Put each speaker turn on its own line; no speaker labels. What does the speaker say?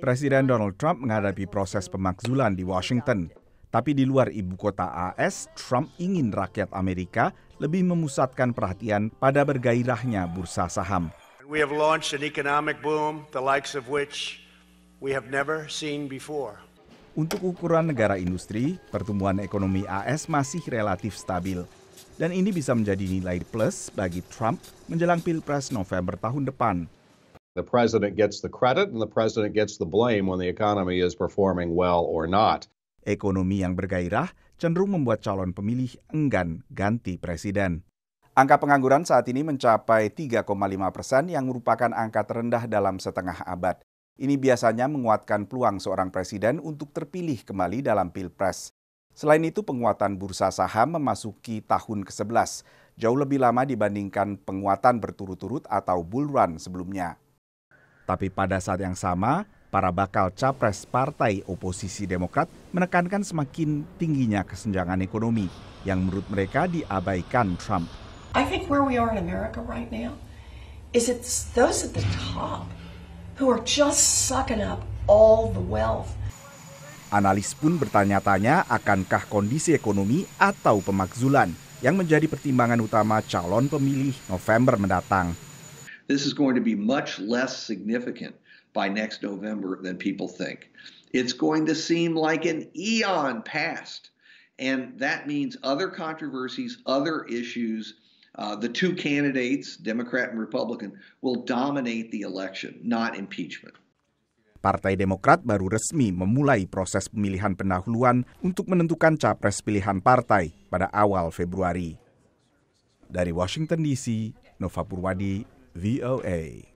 Presiden Donald Trump menghadapi proses pemakzulan di Washington. Tapi di luar ibu kota AS, Trump ingin rakyat Amerika lebih memusatkan perhatian pada bergairahnya bursa saham.
We have launched an economic boom, the likes of which we have never seen before.
Untuk ukuran negara industri, pertumbuhan ekonomi AS masih relatif stabil. Dan ini bisa menjadi nilai plus bagi Trump menjelang Pilpres November tahun depan.
The president gets the credit and the president gets the blame when the economy is performing well or not.
Ekonomi yang bergairah cenderung membuat calon pemilih enggan ganti presiden. Angka pengangguran saat ini mencapai 3,5 persen yang merupakan angka terendah dalam setengah abad. Ini biasanya menguatkan peluang seorang presiden untuk terpilih kembali dalam pilpres. Selain itu, penguatan bursa saham memasuki tahun ke-11, jauh lebih lama dibandingkan penguatan berturut-turut atau bull run sebelumnya. Tapi pada saat yang sama, para bakal capres partai oposisi Demokrat menekankan semakin tingginya kesenjangan ekonomi yang menurut mereka diabaikan Trump.
I think where we are in America right now is it's those at the top who are just sucking up all the wealth.
Analis pun bertanya-tanya akankah kondisi ekonomi atau pemakzulan yang menjadi pertimbangan utama calon pemilih November mendatang.
This is going to be much less significant by next November than people think. It's going to seem like an eon past. And that means other controversies, other issues, uh, the two candidates, Democrat and Republican, will dominate the election, not impeachment.
Partai Demokrat baru resmi memulai proses pemilihan pendahuluan untuk menentukan capres pilihan partai pada awal Februari. Dari Washington DC, Nova Purwadi, VOA.